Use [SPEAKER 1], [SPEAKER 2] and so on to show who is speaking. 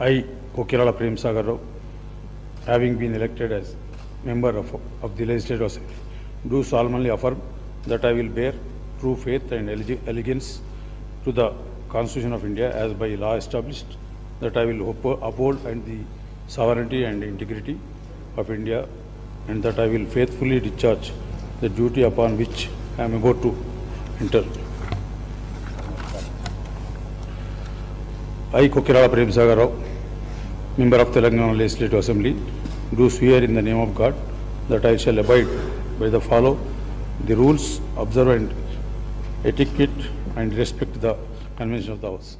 [SPEAKER 1] I, Kokirala Prem Sagar having been elected as member of, of the Legislative Assembly, do solemnly affirm that I will bear true faith and allegiance to the Constitution of India as by law established, that I will uphold and the sovereignty and integrity of India, and that I will faithfully discharge the duty upon which I am about to enter. I, Kokirala Prem member of Telangana Legislative Assembly, do swear in the name of God that I shall abide by the follow the rules, observe and etiquette and respect the convention of the House.